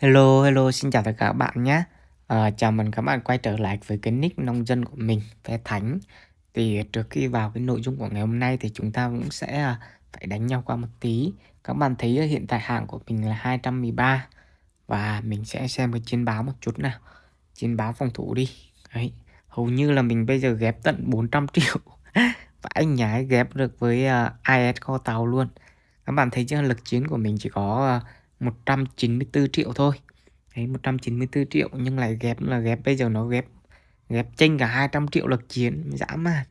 Hello, hello, xin chào tất cả các bạn nhé. À, chào mừng các bạn quay trở lại với cái nick nông dân của mình, Vé Thánh. Thì trước khi vào cái nội dung của ngày hôm nay thì chúng ta cũng sẽ à, phải đánh nhau qua một tí. Các bạn thấy hiện tại hạng của mình là 213 và mình sẽ xem cái chiến báo một chút nào. Chiến báo phòng thủ đi. Đấy, hầu như là mình bây giờ ghép tận 400 triệu. và anh nhái ghép được với à, uh, IS kho tàu luôn. Các bạn thấy chưa lực chiến của mình chỉ có uh, 194 triệu thôi. Đấy 194 triệu nhưng lại ghép là ghép bây giờ nó ghép ghép chênh cả 200 triệu lực chiến dã man.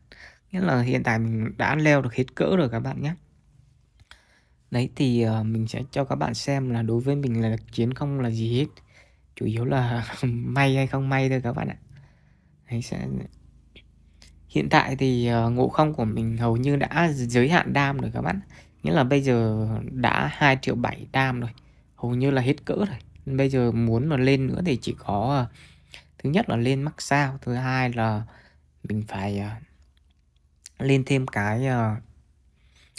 Nghĩa là hiện tại mình đã leo được hết cỡ rồi các bạn nhé. Đấy thì uh, mình sẽ cho các bạn xem là đối với mình là lực chiến không là gì hết. Chủ yếu là may hay không may thôi các bạn ạ. Đấy sẽ hiện tại thì ờ, uh, ngộ không của mình hầu như đã giới hạn đam rồi các bạn. Nghĩa là bây giờ đã 2 triệu 7 đam rồi hầu như là hết cỡ rồi. Bây giờ muốn mà lên nữa thì chỉ có ờ, thứ nhất là lên mắc sao thứ hai là mình phải ờ, lên thêm cái ờ,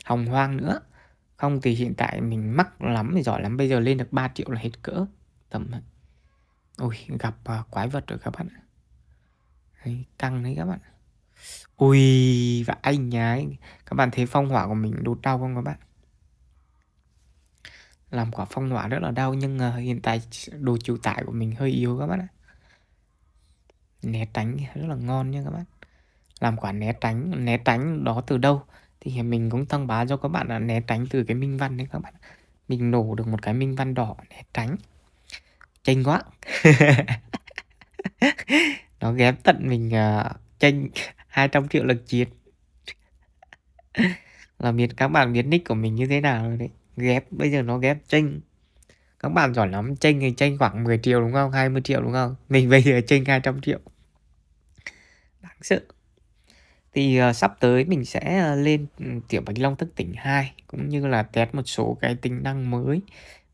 hồng hoang nữa. Không thì hiện tại mình mắc lắm thì giỏi lắm bây giờ lên được 3 triệu là hết cỡ. Tầm ôi gặp quái vật rồi các bạn đấy, căng đấy các bạn ui và anh nhái. Các bạn thấy phong hỏa của mình đốt đau không các bạn? Làm quả phong hỏa rất là đau nhưng uh, hiện tại đồ chịu tải của mình hơi yếu các bạn ạ. Né tránh rất là ngon nha các bạn làm quả né tránh né tránh đó từ đâu? Thì mình cũng thông báo cho các bạn là né tránh từ cái minh văn đấy các bạn mình nổ được một cái minh văn đỏ né tránh. Chênh quá. Nó ghép tận mình uh, chênh 200 triệu lực chiến. Là biết các bạn biết nick của mình như thế nào rồi đấy ghép bây giờ nó ghép tranh các bạn giỏi lắm tranh thì tranh khoảng 10 triệu đúng không? 20 triệu đúng không? Mình bây giờ tranh 200 triệu. Đáng sợ. Thì uh, sắp tới mình sẽ uh, lên ừ, tiểu bạch long thức tỉnh 2 cũng như là test một số cái tính năng mới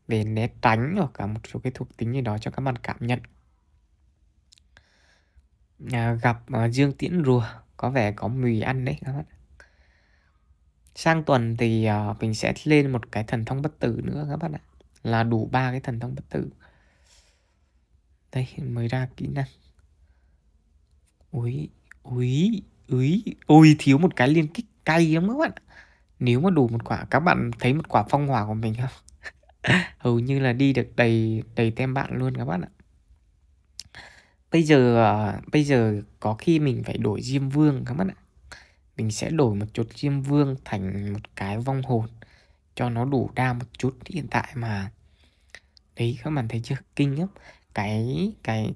về né tránh hoặc cả một số cái thuộc tính gì đó cho các bạn cảm nhận. À, gặp uh, dương tiễn rùa có vẻ có mùi ăn đấy các bạn sang tuần thì uh, mình sẽ lên một cái thần thông bất tử nữa các bạn ạ. Là đủ ba cái thần thông bất tử. Đây mới ra kỹ năng. Ui ui ui ui thiếu một cái liên kích cay lắm các bạn nếu mà đủ một quả các bạn thấy một quả phong hỏa của mình không? Hầu như là đi được đầy đầy tem bạn luôn các bạn ạ. Bây giờ uh, bây giờ có khi mình phải đổi diêm vương các bạn ạ mình sẽ đổi một chút diêm vương thành một cái vong hồn cho nó đủ đa một chút hiện tại mà. Đấy các bạn thấy chưa? Kinh lắm. Cái cái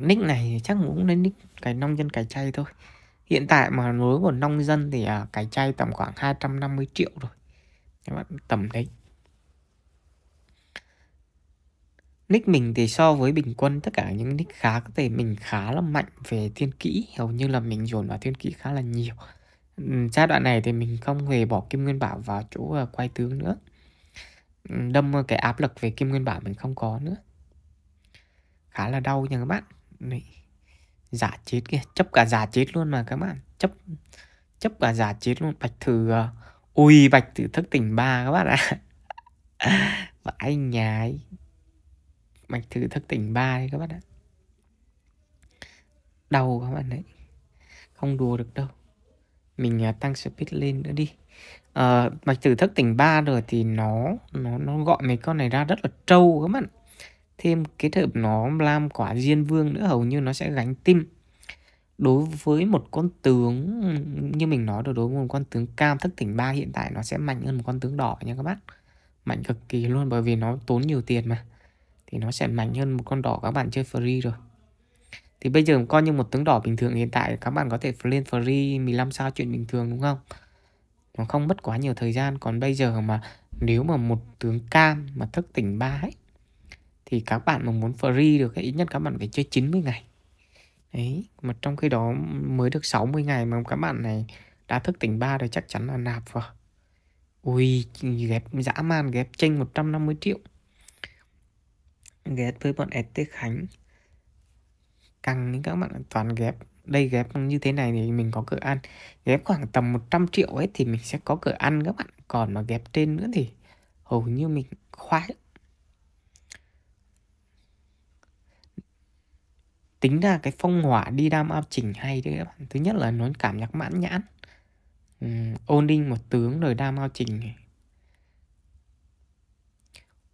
nick này chắc cũng lên nick cái nông dân cái chay thôi. Hiện tại mà nối của nông dân thì à, chay tầm khoảng 250 triệu rồi. Các bạn tầm đấy. Nick mình thì so với bình quân tất cả những nick khác thì mình khá là mạnh về thiên kỹ, hầu như là mình dồn vào thiên kỹ khá là nhiều. Ừ, giai đoạn này thì mình không hề bỏ kim nguyên bảo vào chỗ ờ, quay tướng nữa. Ừ, đâm cái áp lực về kim nguyên bảo mình không có nữa. Khá là đau nha các bạn. Đấy. giả chết kìa, chấp cả giả chết luôn mà các bạn. Chấp chấp cả giả chết luôn. Bạch thử ờ, ui, bạch thử thức tỉnh ba các bạn ạ. Và anh nhái bạch thử thức tỉnh ba đấy các bạn ạ. Đau các bạn đấy. Không đùa được đâu. Mình uh, tăng speed lên nữa đi. Uh, bạch tử thức tỉnh 3 rồi thì nó nó nó gọi mấy con này ra rất là trâu các bạn. Thêm kết hợp nó làm quả diên vương nữa hầu như nó sẽ gánh tim đối với một con tướng như mình nói rồi đối với một con tướng cam thức tỉnh 3 hiện tại nó sẽ mạnh hơn một con tướng đỏ nha các bạn mạnh cực kỳ luôn bởi vì nó tốn nhiều tiền mà thì nó sẽ mạnh hơn một con đỏ các bạn chơi free rồi. Thì bây giờ coi như một tướng đỏ bình thường hiện tại, các bạn có thể lên free 15 sao chuyện bình thường, đúng không? Nó không mất quá nhiều thời gian. Còn bây giờ mà nếu mà một tướng cam mà thức tỉnh ba ấy, thì các bạn mà muốn free được ít nhất các bạn phải chơi 90 ngày. Đấy, mà trong khi đó mới được 60 ngày mà các bạn này đã thức tỉnh ba rồi chắc chắn là nạp vào. Ui, ghép, dã man ghép tranh 150 triệu ghép với bọn ST Khánh. Càng các bạn toàn ghép. Đây ghép như thế này thì mình có cửa ăn. Ghép khoảng tầm 100 triệu ấy Thì mình sẽ có cửa ăn các bạn. Còn mà ghép trên nữa thì hầu như mình khoái Tính ra cái phong hỏa đi đam ao chỉnh hay đấy các bạn. Thứ nhất là nó cảm giác mãn nhãn. Ừ, Ôn đinh một tướng rồi đam ao trình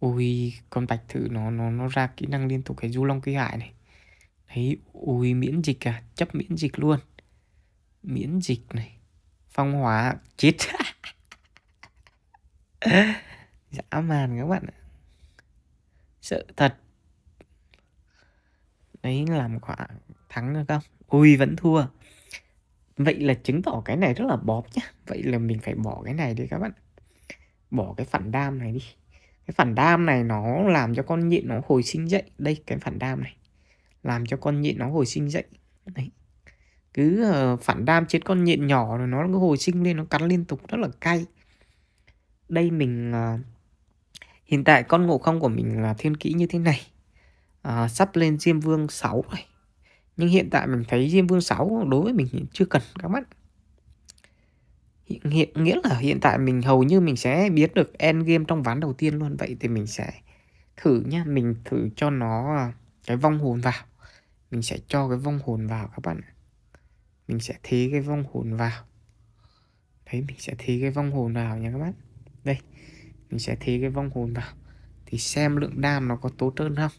ui, con bạch thử, nó nó nó ra kỹ năng liên tục cái du long quy hải này. Đấy, ui, miễn dịch à? Chấp miễn dịch luôn. Miễn dịch này. Phong hóa, chết. Dã man các bạn ạ. Sợ thật. Đấy, làm quả thắng được không? Ui, vẫn thua. Vậy là chứng tỏ cái này rất là bóp nhá. Vậy là mình phải bỏ cái này đi các bạn bỏ cái phản đam này đi cái phản đam này nó làm cho con nhện nó hồi sinh dậy. Đây cái phản đam này. Làm cho con nhện nó hồi sinh dậy. Đấy. Cứ uh, phản đam chết con nhện nhỏ rồi nó cứ hồi sinh lên nó cắn liên tục rất là cay. Đây mình uh, hiện tại con ngộ không của mình là thiên kỹ như thế này. Uh, sắp lên diêm vương 6 rồi. Nhưng hiện tại mình thấy diêm vương 6 đối với mình chưa cần các bạn hiện, hiện nghĩa là hiện tại mình hầu như mình sẽ biết được end game trong ván đầu tiên luôn. Vậy thì mình sẽ thử nhá. Mình thử cho nó à, cái vong hồn vào. Mình sẽ cho cái vong hồn vào các bạn mình sẽ thế cái vong hồn vào. Đấy mình sẽ thế cái vong hồn vào nha các bạn. Đây mình sẽ thế cái vong hồn vào. Thì xem lượng đam nó có tốt hơn không?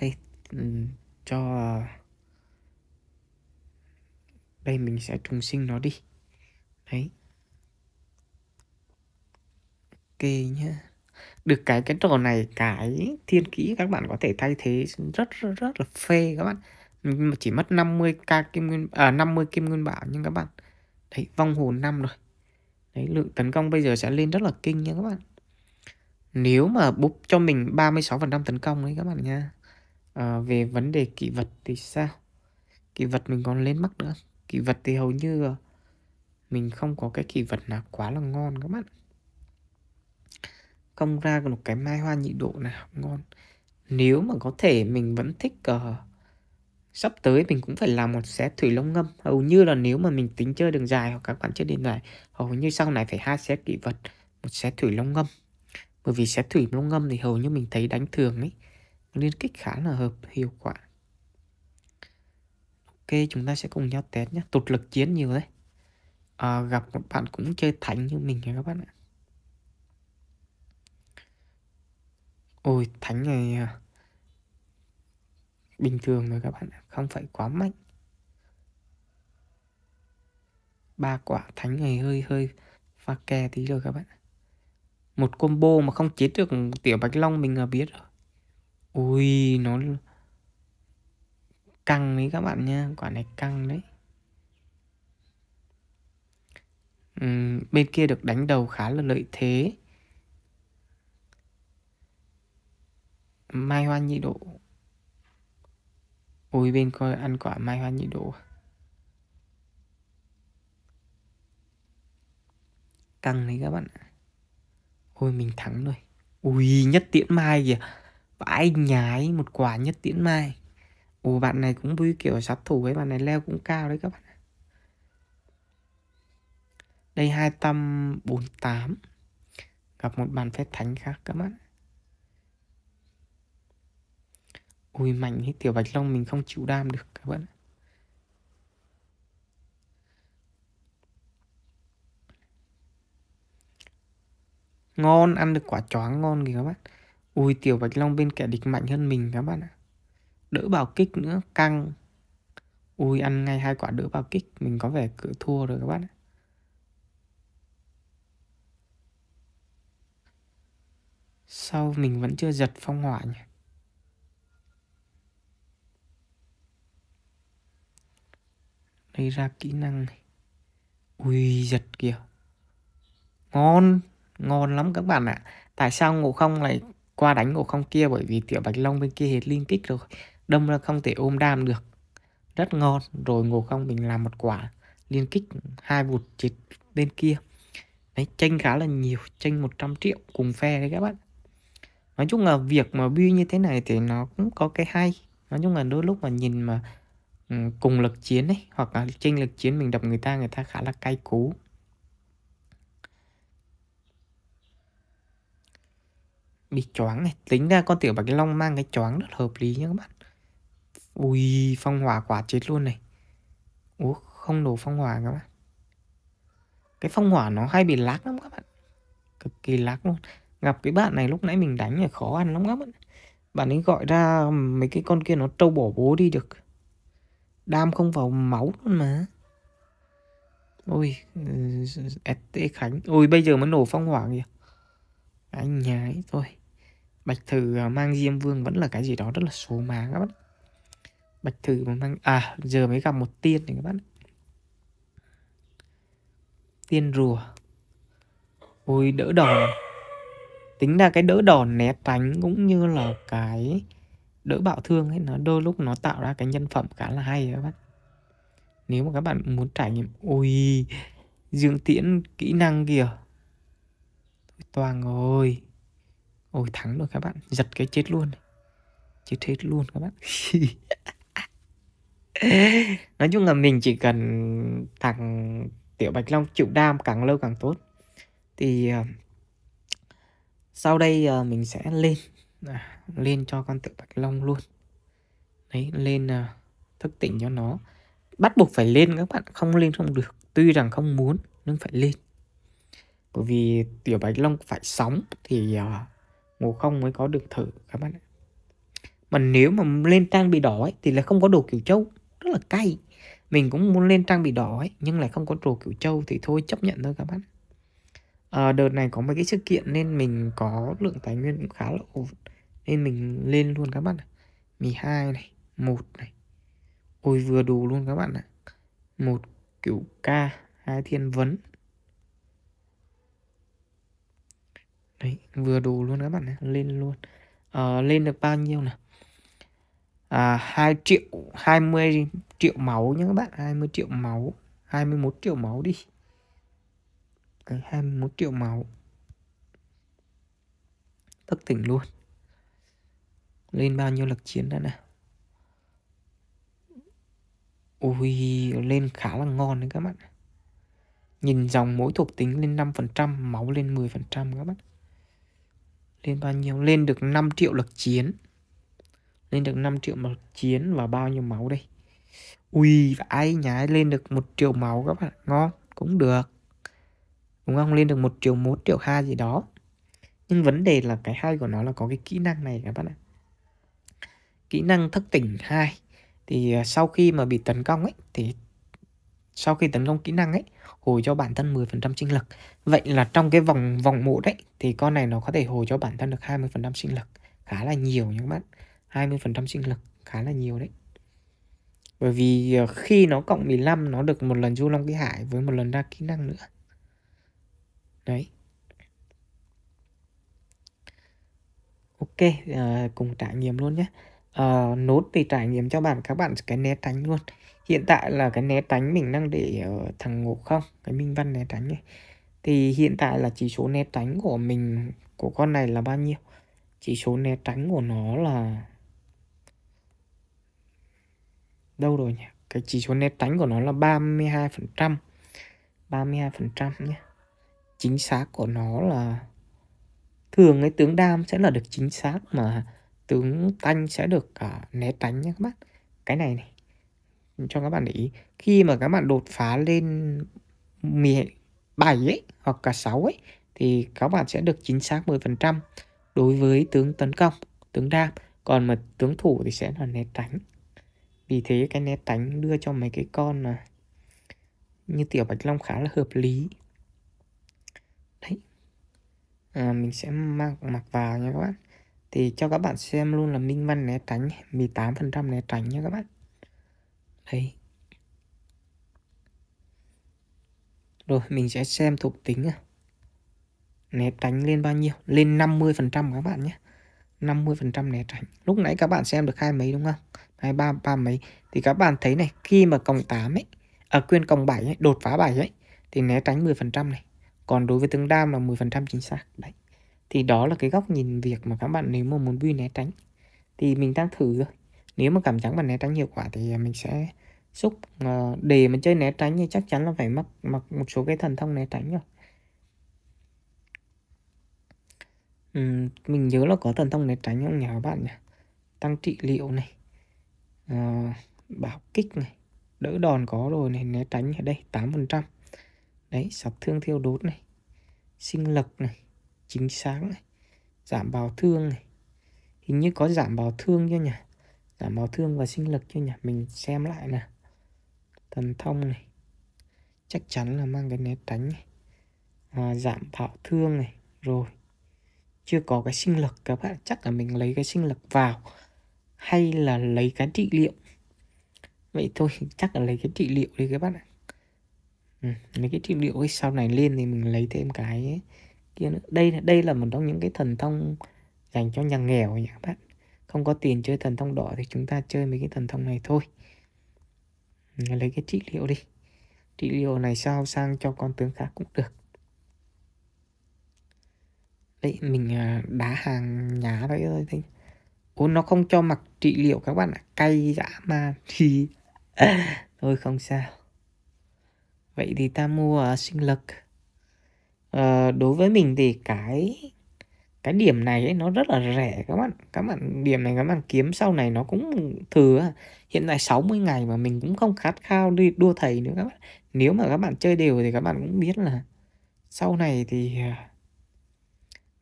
Đây ừ, cho à, đây mình sẽ trùng sinh nó đi. Đấy. Ok nhá. Được cái cái trò này cái thiên kỹ các bạn có thể thay thế rất rất, rất là phê các bạn. Mà chỉ mất 50k kim nguyên à 50 kim nguyên bảo nhưng các bạn. Đấy vong hồn năm rồi. Đấy lượng tấn công bây giờ sẽ lên rất là kinh nha các bạn. Nếu mà búp cho mình 36% tấn công đấy các bạn nha à, ờ, về vấn đề kỷ vật thì sao? Kỷ vật mình còn lên mắc nữa kỷ vật thì hầu như mình không có cái kỷ vật nào quá là ngon các bạn. Công ra một cái mai hoa nhị độ nào ngon. Nếu mà có thể mình vẫn thích uh, sắp tới mình cũng phải làm một set thủy long ngâm. Hầu như là nếu mà mình tính chơi đường dài hoặc các bạn chơi điện dài hầu như sau này phải hai set kỷ vật một set thủy long ngâm. Bởi vì set thủy long ngâm thì hầu như mình thấy đánh thường ấy liên kích khá là hợp hiệu quả ok chúng ta sẽ cùng nhau test nhé tụt lực chiến nhiều đấy. À, gặp một bạn cũng chơi thánh như mình nha các bạn ạ? Ôi thánh này à, bình thường rồi các bạn ạ. Không phải quá mạnh. Ba quả thánh này hơi hơi pha kè tí rồi các bạn một combo mà không chết được tiểu bạch long mình là biết rồi. Ui nó căng đấy các bạn nha quả này căng đấy. Uhm, bên kia được đánh đầu khá là lợi thế. Mai hoa nhị độ. Ui bên coi ăn quả mai hoa nhị độ à? căng đấy các bạn ôi mình thắng rồi. Ui nhất tiễn mai kìa. Vãi nhái một quả nhất tiễn mai ồ, bạn này cũng vui kiểu sát thủ ấy, bạn này leo cũng cao đấy các bạn đây 248 gặp một bàn phép thánh khác các bạn ui, mạnh hết tiểu bạch long, mình không chịu đam được các bạn ngon, ăn được quả choáng ngon kìa các bạn. Ui, tiểu bạch long bên kẻ địch mạnh hơn mình các bạn ạ đỡ bào kích nữa. Căng. Ui, ăn ngay hai quả đỡ bào kích. Mình có vẻ cự thua rồi các bạn sau mình vẫn chưa giật phong hỏa nhỉ? Đây ra kỹ năng này. Ui, giật kìa. Ngon. Ngon lắm các bạn ạ. Tại sao ngộ không lại qua đánh ngộ không kia? Bởi vì tiểu bạch long bên kia hết liên kích rồi đâm ra không thể ôm đam được. Rất ngon, rồi ngồi không mình làm một quả liên kích hai vụt chết bên kia. Đấy tranh khá là nhiều tranh 100 triệu cùng phe đấy các bạn. Nói chung là việc mà build như thế này thì nó cũng có cái hay. Nói chung là đôi lúc mà nhìn mà ừ, cùng lực chiến ấy, hoặc là tranh lực chiến mình đập người ta người ta khá là cay cú. Bị choáng này. Tính ra con tiểu bạch long mang cái choáng rất hợp lý nhé các bạn ui, phong hỏa quả chết luôn này. Ủa, không đổ phong hỏa các bạn. Cái phong hỏa nó hay bị lác lắm các bạn. Cực kỳ lác luôn. Gặp cái bạn này lúc nãy mình đánh là khó ăn lắm các bạn. Bạn ấy gọi ra mấy cái con kia nó trâu bỏ bố đi được. Đam không vào máu luôn mà. Ôi st khánh. Ôi, bây giờ mới nổ phong hỏa kìa. Anh nhái, thôi. Bạch thử à, mang diêm vương vẫn là cái gì đó rất là số má các bạn bạch thử mà mang à giờ mới gặp một tiên này các bạn tiên rùa. Ôi, đỡ đòn. Tính ra cái đỡ đòn né tránh cũng như là cái đỡ bạo thương ấy, nó đôi lúc nó tạo ra cái nhân phẩm khá là hay các bạn nếu mà các bạn muốn trải nghiệm ôi, dương tiễn kỹ năng kìa. Toàn rồi ôi, thắng rồi các bạn. Giật cái chết luôn. Chết hết luôn các bạn nói chung là mình chỉ cần thằng tiểu bạch long chịu đam càng lâu càng tốt. Thì uh, sau đây uh, mình sẽ lên à, lên cho con tiểu bạch long luôn. Đấy lên uh, thức tỉnh cho nó. Bắt buộc phải lên các bạn không lên không được. Tuy rằng không muốn nhưng phải lên. Bởi vì tiểu bạch long phải sóng thì uh, ngủ không mới có được thử các bạn mà nếu mà lên trang bị đỏ ấy, thì là không có đồ kiểu châu rất là cay. Mình cũng muốn lên trang bị đỏ ấy nhưng lại không có đồ kiểu châu thì thôi chấp nhận thôi các bạn. À, đợt này có mấy cái sự kiện nên mình có lượng tài nguyên cũng khá là ổn. Nên mình lên luôn các bạn 12 này một này. Ôi vừa đủ luôn các bạn ạ. Một kiểu ca hai thiên vấn. Đấy vừa đủ luôn các bạn ạ. Lên luôn. À, lên được bao nhiêu nào? À, 2 triệu 20 triệu máu nhé các bạn. 20 triệu máu. 21 triệu máu đi. Đấy, 21 triệu máu. Thức tỉnh luôn. Lên bao nhiêu lực chiến đã nào? Ui lên khá là ngon đấy các bạn. Nhìn dòng mỗi thuộc tính lên 5% máu lên 10% các bạn. Lên bao nhiêu? Lên được 5 triệu lực chiến lên được 5 triệu một chiến và bao nhiêu máu đây? Ui vãi nhái lên được một triệu máu các bạn ngon, cũng được. Đúng không? Lên được một triệu một, triệu hai gì đó. Nhưng vấn đề là cái hay của nó là có cái kỹ năng này các bạn ạ. Kỹ năng thức tỉnh 2 thì à, sau khi mà bị tấn công ấy, thì sau khi tấn công kỹ năng ấy, hồi cho bản thân 10% sinh lực. Vậy là trong cái vòng vòng một đấy thì con này nó có thể hồi cho bản thân được 20% sinh lực. Khá là nhiều nha các bạn. 20% sinh lực khá là nhiều đấy. Bởi vì ờ, khi nó cộng 15 nó được một lần du long cái hải với một lần ra kỹ năng nữa. Đấy. Ok à, cùng trải nghiệm luôn nhé. À, nốt về trải nghiệm cho bạn các bạn cái né tránh luôn. Hiện tại là cái né tránh mình đang để ở thằng ngộ không? Cái minh văn né tránh này thì hiện tại là chỉ số né tránh của mình của con này là bao nhiêu? Chỉ số né tránh của nó là đâu rồi nhỉ? Cái chỉ số né tránh của nó là 32 phần trăm. 32 phần trăm nhé. Chính xác của nó là thường cái tướng đam sẽ là được chính xác mà tướng tanh sẽ được cả né tránh nhé các bạn. Cái này này, cho các bạn để ý. Khi mà các bạn đột phá lên 17 ấy, hoặc cả 6 ấy, thì các bạn sẽ được chính xác 10% đối với tướng tấn công, tướng đam. Còn mà tướng thủ thì sẽ là né tránh vì thế cái né tránh đưa cho mấy cái con là như tiểu bạch long khá là hợp lý. Đấy. À, mình sẽ mặc mặc vào nha các bạn. Thì cho các bạn xem luôn là minh văn né tránh 18% né tránh nha các bạn. Đấy. rồi mình sẽ xem thuộc tính à. né tránh lên bao nhiêu? Lên 50% các bạn nhé. 50% né tránh lúc nãy các bạn xem được hai mấy đúng không? Hai ba ba mấy. Thì các bạn thấy này khi mà còng 8 ấy ở à, quyên còng 7 ấy, đột phá 7 ấy thì né tránh 10% này. Còn đối với tướng đam là 10% chính xác. Đấy. Thì đó là cái góc nhìn việc mà các bạn nếu mà muốn build né tránh. Thì mình đang thử rồi nếu mà cảm giác mà né tránh hiệu quả thì à, mình sẽ xúc à, để mà chơi né tránh thì chắc chắn là phải mắc mặc một số cái thần thông né tránh rồi. Ừ, mình nhớ là có thần thông né tránh không nhỉ các bạn nhỉ? Tăng trị liệu này à, bảo kích này đỡ đòn có rồi này né tránh ở đây 8% đấy sập thương thiêu đốt này sinh lực này chính xác này giảm bào thương này. Hình như có giảm bào thương chưa nhỉ? Giảm bào thương và sinh lực chưa nhỉ? Mình xem lại nè thần thông này chắc chắn là mang cái né tránh này. À, giảm bạo thương này rồi. Chưa có cái sinh lực các bạn chắc là mình lấy cái sinh lực vào hay là lấy cái trị liệu? Vậy thôi chắc là lấy cái trị liệu đi các bạn ạ. Ừ, lấy cái trị liệu ấy sau này lên thì mình lấy thêm cái kia nữa. Đây đây là một trong những cái thần thông dành cho nhà nghèo nhỉ các bạn không có tiền chơi thần thông đỏ thì chúng ta chơi mấy cái thần thông này thôi. Lấy cái trị liệu đi. Trị liệu này sao sang cho con tướng khác cũng được. Đấy mình à, đá hàng nhá đấy thôi Ủa nó không cho mặc trị liệu các bạn ạ? Cay dã man. Thì thôi không sao. Vậy thì ta mua uh, sinh lực. Uh, đối với mình thì cái cái điểm này ấy, nó rất là rẻ các bạn. Các bạn điểm này các bạn kiếm sau này nó cũng thừa hiện tại 60 ngày mà mình cũng không khát khao đi đua thầy nữa các bạn. Nếu mà các bạn chơi đều thì các bạn cũng biết là sau này thì uh,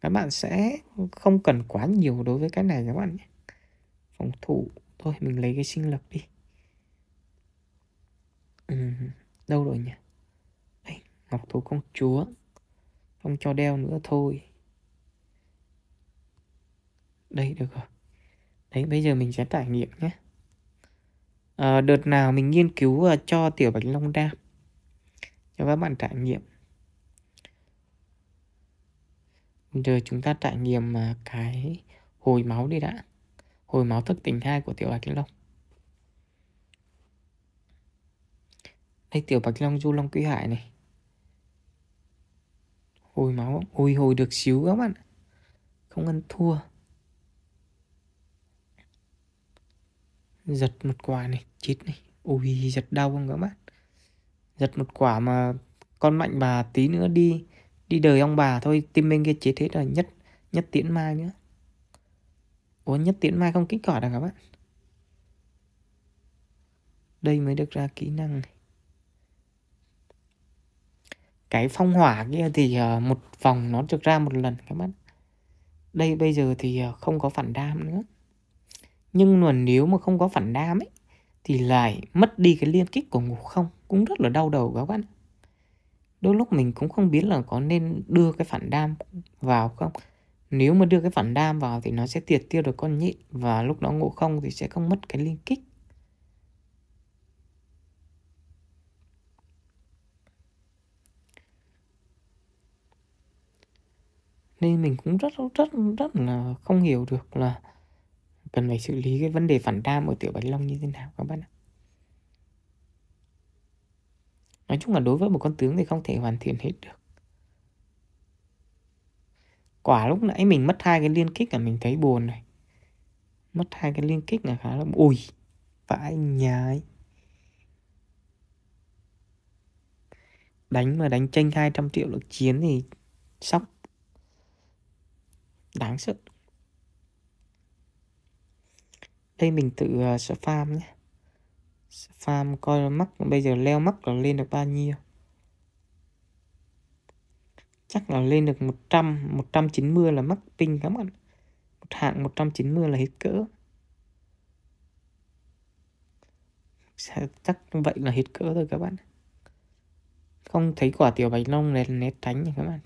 các bạn sẽ không cần quá nhiều đối với cái này các bạn nhé. Phòng thủ. Thôi mình lấy cái sinh lực đi. Ừ, đâu rồi nhỉ? Đây, ngọc thú công chúa. Không cho đeo nữa thôi. Đây được rồi. Đấy bây giờ mình sẽ trải nghiệm nhé. À, đợt nào mình nghiên cứu uh, cho tiểu bạch long đam cho các bạn trải nghiệm. Giờ chúng ta trải nghiệm à, cái hồi máu đi đã. Hồi máu thức tỉnh hai của tiểu bạch long. Đây, tiểu bạch long du long quý hải này. Hồi máu hồi hồi được xíu các bạn không ăn thua. Giật một quả này, chết này. Ui giật đau không các bạn? Giật một quả mà con mạnh bà tí nữa đi đi đời ông bà thôi tim bên kia chết hết rồi, nhất nhất tiễn mai nữa. Ủa, nhất tiễn mai không kích cỏi à các bạn? Đây mới được ra kỹ năng. Này cái phong hỏa kia thì ờ, một vòng nó được ra một lần các bạn. Đây bây giờ thì ờ, không có phản đam nữa. Nhưng mà nếu mà không có phản đam ấy, thì lại mất đi cái liên kích của ngủ không. Cũng rất là đau đầu các bạn đôi lúc mình cũng không biết là có nên đưa cái phản đam vào không. Nếu mà đưa cái phản đam vào thì nó sẽ tiệt tiêu được con nhện và lúc đó ngộ không thì sẽ không mất cái liên kích. Nên mình cũng rất rất rất là không hiểu được là cần phải xử lý cái vấn đề phản đam ở tiểu bạch long như thế nào các bạn ạ. Nói chung là đối với một con tướng thì không thể hoàn thiện hết được. Quả lúc nãy mình mất hai cái liên kích là mình thấy buồn này mất hai cái liên kích là khá là ui vãi nhái. Đánh mà đánh tranh 200 triệu lực chiến thì sóc. đáng sợ. Đây mình tự uh, farm nhé farm coi mắc, bây giờ leo mắc là lên được bao nhiêu? Chắc là lên được 100 190 là mắc pin các bạn một hạng 190 là hết cỡ. Chắc vậy là hết cỡ rồi các bạn. Không thấy quả tiểu bạch long này né tránh này các bạn.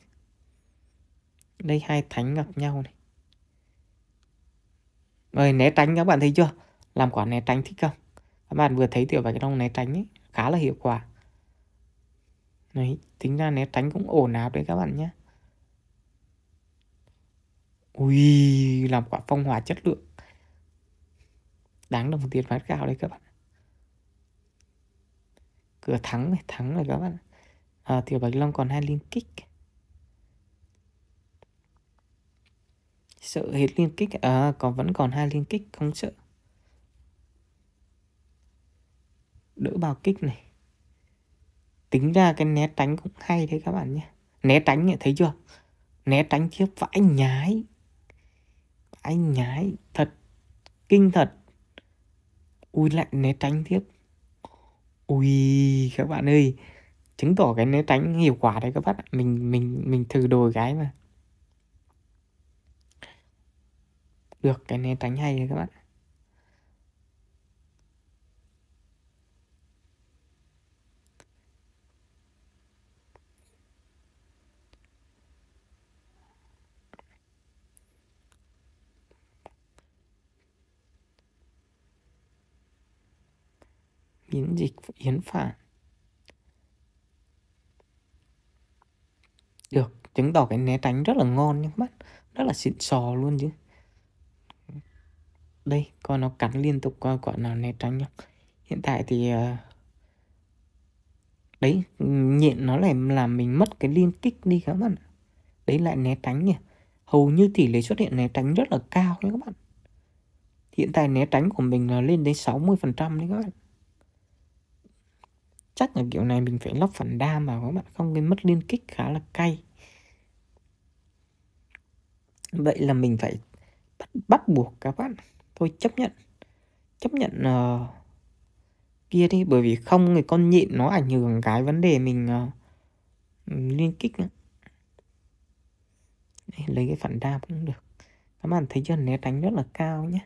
Đây hai thánh gặp nhau này. Rồi né tránh các bạn thấy chưa? Làm quả né tránh thích không? Bạn vừa thấy tiểu bạch long né tránh ấy khá là hiệu quả. Đấy tính ra né tránh cũng ổn áp đấy các bạn nhé. Ui làm quả phong hỏa chất lượng. Đáng đồng tiền phát gạo đấy các bạn. Cửa thắng này thắng rồi các bạn. À, tiểu bạch long còn hai liên kích. Sợ hết liên kích. À còn vẫn còn hai liên kích không sợ. Đỡ bao kích này. Tính ra cái né tránh cũng hay đấy các bạn nhé. Né tránh thấy chưa? Né tránh chiếc vãi nhái. Vãi nhái, thật, kinh thật. Ui, lại né tránh tiếp. Ui, các bạn ơi. Chứng tỏ cái né tránh hiệu quả đấy các bạn mình mình mình thử đổi cái mà. Được, cái né tránh hay đấy các bạn yến dịch, yến phản được, chứng tỏ cái né tránh rất là ngon nhé các bạn rất là xịn sò luôn chứ. Đây coi nó cắn liên tục coi quả nào né tránh nhá. Hiện tại thì ờ, đấy, nhện nó lại làm mình mất cái liên kích đi các bạn đấy lại né tránh nhỉ. Hầu như tỷ lệ xuất hiện né tránh rất là cao đấy các bạn. Hiện tại né tránh của mình là lên đến 60 phần trăm đấy các bạn chắc là kiểu này mình phải lóc phản đam vào các bạn không cái mất liên kích khá là cay. Vậy là mình phải bắt, bắt buộc các bạn. Thôi chấp nhận. Chấp nhận uh, kia đi bởi vì không người con nhịn nó ảnh hưởng cái vấn đề mình uh, liên kích nữa. Đây, lấy cái phản đam cũng được. Các bạn thấy chưa né tránh rất là cao nhé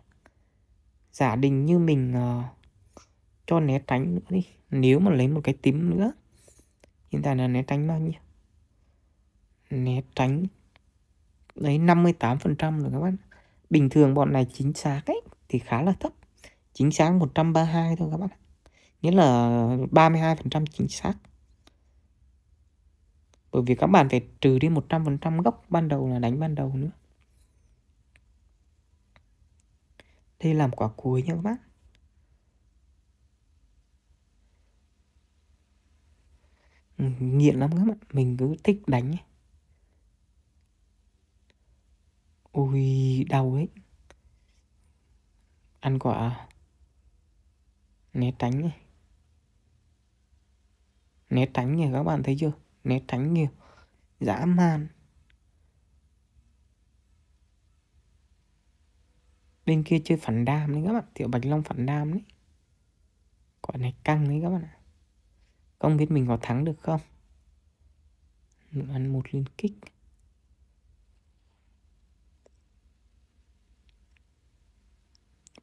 giả định như mình uh, cho né tránh nữa đi. Nếu mà lấy một cái tím nữa, hiện tại là né tránh bao nhiêu? Né tránh đấy 58% rồi các bạn. Bình thường bọn này chính xác ấy, thì khá là thấp. Chính xác 132 thôi các bạn nghĩa là 32% chính xác. Bởi vì các bạn phải trừ đi 100% gốc ban đầu là đánh ban đầu nữa. Đây làm quả cuối nha các bác nghiện lắm các bạn. Mình cứ thích đánh ấy. ui, đau ấy ăn quả né tránh này. Né tránh nhỉ các bạn thấy chưa? Né tránh nhiều dã man. Bên kia chơi phản đam đấy các bạn. Tiểu bạch long phản đam đấy. Quả này căng đấy các bạn ạ không biết mình có thắng được không? Ăn một liên kích.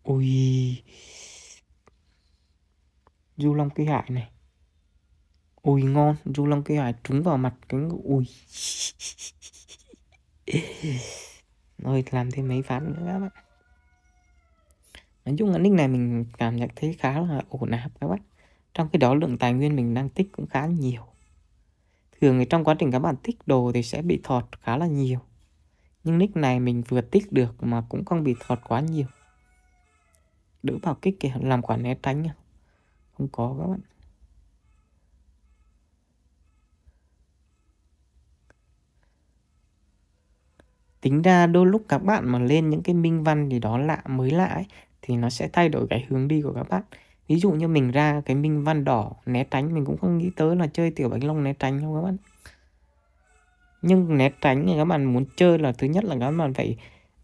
Ui. Du long cây hải này. Ui, ngon. Du long cây hải trúng vào mặt cái ui. Rồi, làm thêm mấy phát nữa các bạn. Nói chung là nick này mình cảm nhận thấy khá là ổn áp các bạn trong khi đó lượng tài nguyên mình đang tích cũng khá nhiều. Thường thì trong quá trình các bạn tích đồ thì sẽ bị thọt khá là nhiều. Nhưng nick này mình vừa tích được mà cũng không bị thọt quá nhiều. Đỡ vào kích kìa làm quả né tránh nhá không có các bạn. Tính ra đôi lúc các bạn mà lên những cái minh văn gì đó lạ mới lạ ấy, thì nó sẽ thay đổi cái hướng đi của các bạn ví dụ như mình ra cái minh văn đỏ né tránh mình cũng không nghĩ tới là chơi tiểu bánh long né tránh đâu các bạn? Nhưng né tránh thì các bạn muốn chơi là thứ nhất là các bạn phải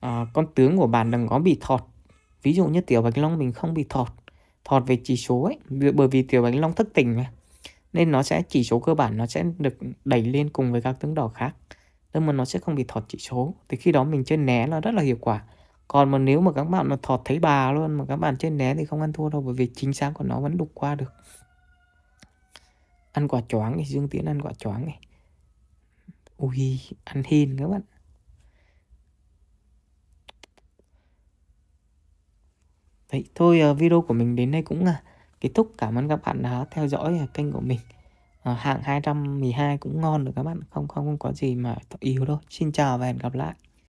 uh, con tướng của bạn đừng có bị thọt. Ví dụ như tiểu bạch long mình không bị thọt thọt về chỉ số ấy bởi vì tiểu bạch long thức tỉnh mà. Nên nó sẽ chỉ số cơ bản nó sẽ được đẩy lên cùng với các tướng đỏ khác. Nhưng mà nó sẽ không bị thọt chỉ số. Thì khi đó mình chơi né là rất là hiệu quả còn mà nếu mà các bạn mà thọt thấy bà luôn mà các bạn trên né thì không ăn thua đâu bởi vì chính xác của nó vẫn đục qua được ăn quả choáng thì dương tiến ăn quả choáng này ui ăn hin các bạn Đấy, thôi ờ, video của mình đến đây cũng là kết thúc. Cảm ơn các bạn đã theo dõi ờ, kênh của mình. Uh, hạng 212 cũng ngon rồi các bạn, không không không có gì mà yếu đâu. Xin chào và hẹn gặp lại.